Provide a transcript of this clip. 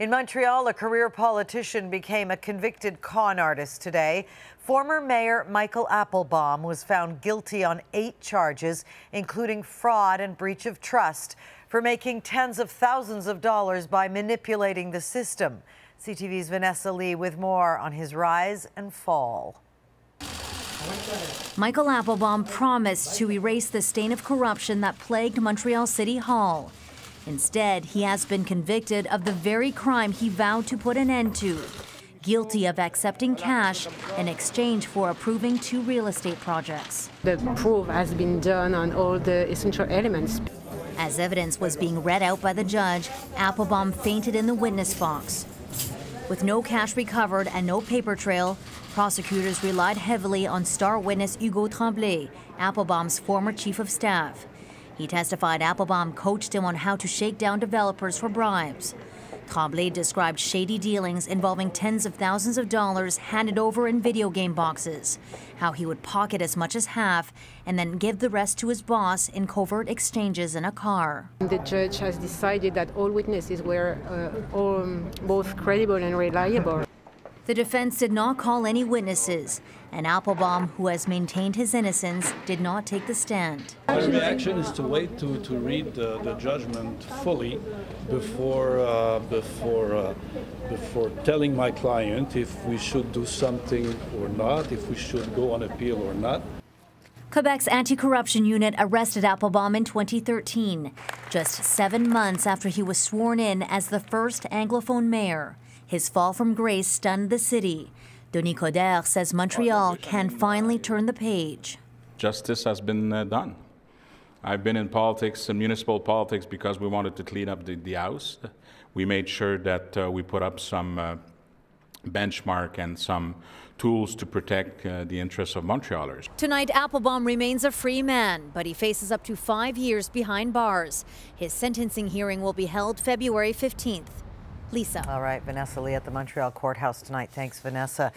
In Montreal, a career politician became a convicted con artist today. Former Mayor Michael Applebaum was found guilty on eight charges, including fraud and breach of trust, for making tens of thousands of dollars by manipulating the system. CTV's Vanessa Lee with more on his rise and fall. Michael Applebaum promised to erase the stain of corruption that plagued Montreal City Hall. Instead, he has been convicted of the very crime he vowed to put an end to guilty of accepting cash in exchange for approving two real estate projects. The proof has been done on all the essential elements. As evidence was being read out by the judge, Applebaum fainted in the witness box. With no cash recovered and no paper trail, prosecutors relied heavily on star witness Hugo Tremblay, Applebaum's former chief of staff. He testified Applebaum coached him on how to shake down developers for bribes. Tremblay described shady dealings involving tens of thousands of dollars handed over in video game boxes, how he would pocket as much as half and then give the rest to his boss in covert exchanges in a car. The judge has decided that all witnesses were uh, all, both credible and reliable. The defense did not call any witnesses, and Applebaum, who has maintained his innocence, did not take the stand. My reaction is to wait to, to read the, the judgment fully before, uh, before, uh, before telling my client if we should do something or not, if we should go on appeal or not. Quebec's anti corruption unit arrested Applebaum in 2013, just seven months after he was sworn in as the first Anglophone mayor. His fall from grace stunned the city. Denis Coderre says Montreal can finally turn the page. Justice has been uh, done. I've been in politics, in municipal politics, because we wanted to clean up the, the house. We made sure that uh, we put up some uh, benchmark and some tools to protect uh, the interests of Montrealers. Tonight, Applebaum remains a free man, but he faces up to five years behind bars. His sentencing hearing will be held February 15th. Lisa. All right, Vanessa Lee at the Montreal courthouse tonight. Thanks, Vanessa.